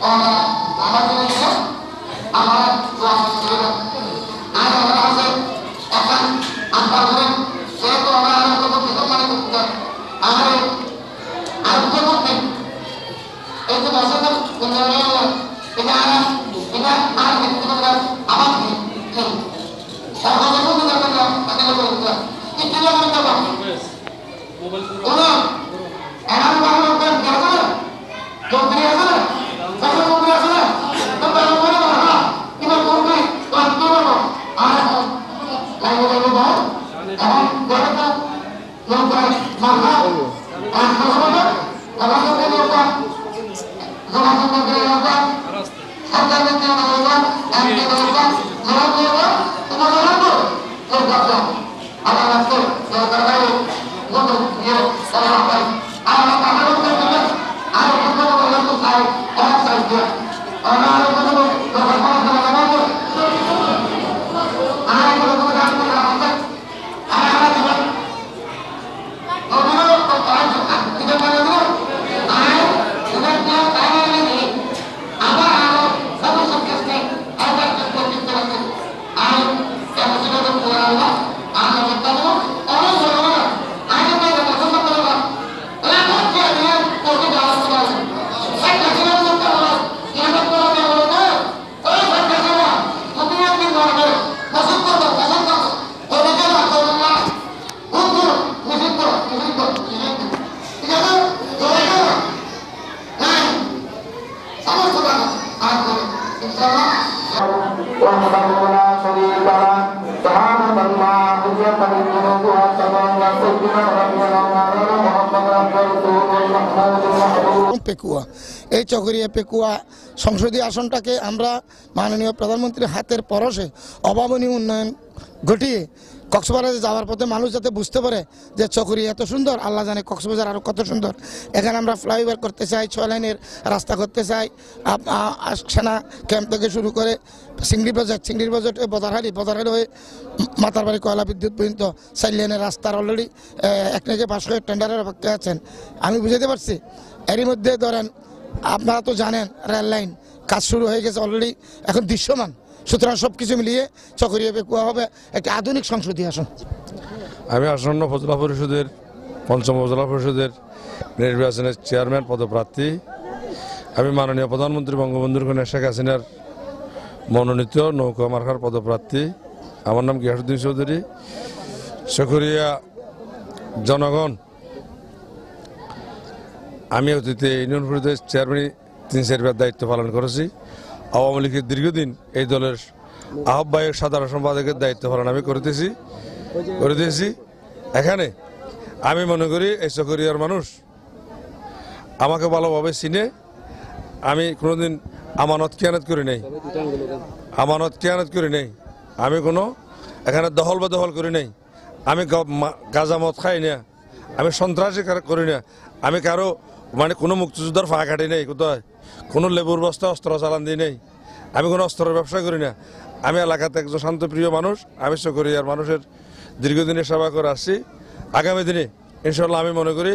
আমার জন্য আমার আর আমার আছে এখন আপনার ধরেন যেহেতু আমার আর কোনো মানে করতে আর আর তো করতে এই যে বছর উন্নয়ন এটা আর এটা আর কিন্তু আমার না তাকে এমন ভাবে উপর গেছে না কোম্পানি আছে না যখন কোম্পানি আছে না তোমরা কোম্পানি বলো না কিংবা কোম্পানি তোমার কি বলো আর লাইনে লাইনে দাও এখন দেখো তো নৌকা মাথা আর সহজে আমাদের নৌকা وحده لا شريك له سبحانك اللهم وبحمدك الذنوب والسماء والسجن ربنا مولانا محمد رسول المحمود المحبوب এবং পেকুয়া এই চকরিয়া পেকুয়া সংসদীয় আসনটাকে আমরা মাননীয় প্রধানমন্ত্রীর হাতের পরশে অভাবনীয় উন্নয়ন ঘটিয়ে কক্সবাজারে যাওয়ার পথে মানুষ যাতে বুঝতে পারে যে চকরি এত সুন্দর, আল্লাহ জানে কক্সবাজার আরও কত সুন্দর। এখানে আমরা ফ্লাইওভার করতে চাই, ছয় লাইনের রাস্তা করতে চাই। সেনা ক্যাম্প থেকে শুরু করে চিংড়ি বাজার চিংড়ি বাজার বদারহালি বদারহালি হয়ে মাতারবাড়ি কয়লা বিদ্যুৎ পর্যন্ত চার লাইনের রাস্তার অলরেডি এক থেকে পাঁচ করে টেন্ডারের অপেক্ষা আছেন। আমি বুঝাতে পারছি, এরই মধ্যে ধরেন, আপনারা তো জানেন রেল লাইন কাজ শুরু হয়ে গেছে অলরেডি এখন দৃশ্যমান। সুতরাং সব কিছু মিলিয়ে চকরিয়া পেকুয়া হবে, একটি আধুনিক সংসদীয় আসন। আমি আসন্ন উপজেলা পরিষদের, পঞ্চম উপজেলা পরিষদের নির্বাচনের চেয়ারম্যান, পদপ্রার্থী, আমি মাননীয় প্রধানমন্ত্রী বঙ্গবন্ধুর কন্যা শেখ হাসিনার মনোনীত নৌকা মার্কার পদপ্রার্থী। আমার নাম গিয়াসুদ্দিন চৌধুরী। শখরিয়া জনগণ, আমি অতীতে ইউনিয়ন পরিষদের চেয়ারম্যান তিন চারবার দায়িত্ব পালন করেছি। আওয়ামী লীগের দীর্ঘদিন এই দলের আহ্বায়ক সাধারণ সম্পাদকের দায়িত্ব পালন আমি করতেছি করে দিয়েছি এখানে আমি মনে করি এই চকরিয়ার মানুষ আমাকে ভালোভাবে চিনে। আমি কোনোদিন আমানত খেয়ানত করি নাই। আমানত খেয়ানত করি নাই। আমি কোনো এখানে দখল বা দখল করি নাই। আমি গ- মা- গাঁজা মদ খাই না। আমি সন্ত্রাসী করি না। আমি কারও মানে কোনো মুক্তিযোদ্ধার ফা কাটি নেই কোথায় কোনো লেবুর বস্তা, অস্ত্র চালান দিই নেই। আমি কোনো অস্ত্রের ব্যবসা করি না। আমি এলাকাতে একজন শান্তপ্রিয় মানুষ, আমি চকরিয়ার মানুষের দীর্ঘদিনের সেবা করে আসছি। আগামী দিনে ইনশাল্লাহ আমি মনে করি,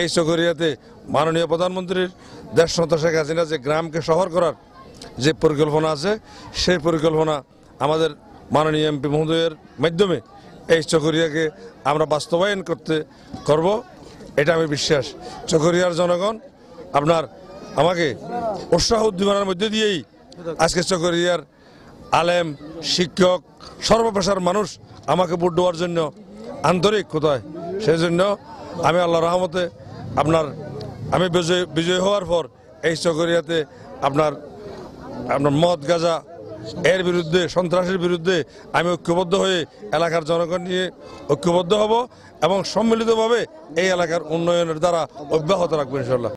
এই চকরিয়াতে মাননীয় প্রধানমন্ত্রীর দেশ সন্ত শেখ হাসিনা যে গ্রামকে শহর করার যে পরিকল্পনা আছে, সেই পরিকল্পনা আমাদের মাননীয় এমপি মহোদয়ের মাধ্যমে এই চকরিয়াকে আমরা বাস্তবায়ন করতে করব। এটা আমি বিশ্বাস। চকরিয়ার জনগণ, আপনার আমাকে উৎসাহ উদ্দীপনার মধ্যে দিয়েই আজকে চকরিয়ার আলেম, শিক্ষক সর্বপেশার মানুষ আমাকে ভোট দেওয়ার জন্য আন্তরিক কোথায়? সেই জন্য আমি আল্লাহ রহমতে আপনার, আমি বিজয় বিজয় হওয়ার পর এই চকরিয়াতে আপনার আপনার মদ গাজা এর বিরুদ্ধে, সন্ত্রাসের বিরুদ্ধে আমি ঐক্যবদ্ধ হয়ে এলাকার জনগণ নিয়ে ঐক্যবদ্ধ হব এবং সম্মিলিতভাবে এই এলাকার উন্নয়নের দ্বারা অব্যাহত রাখব ইনশাল্লাহ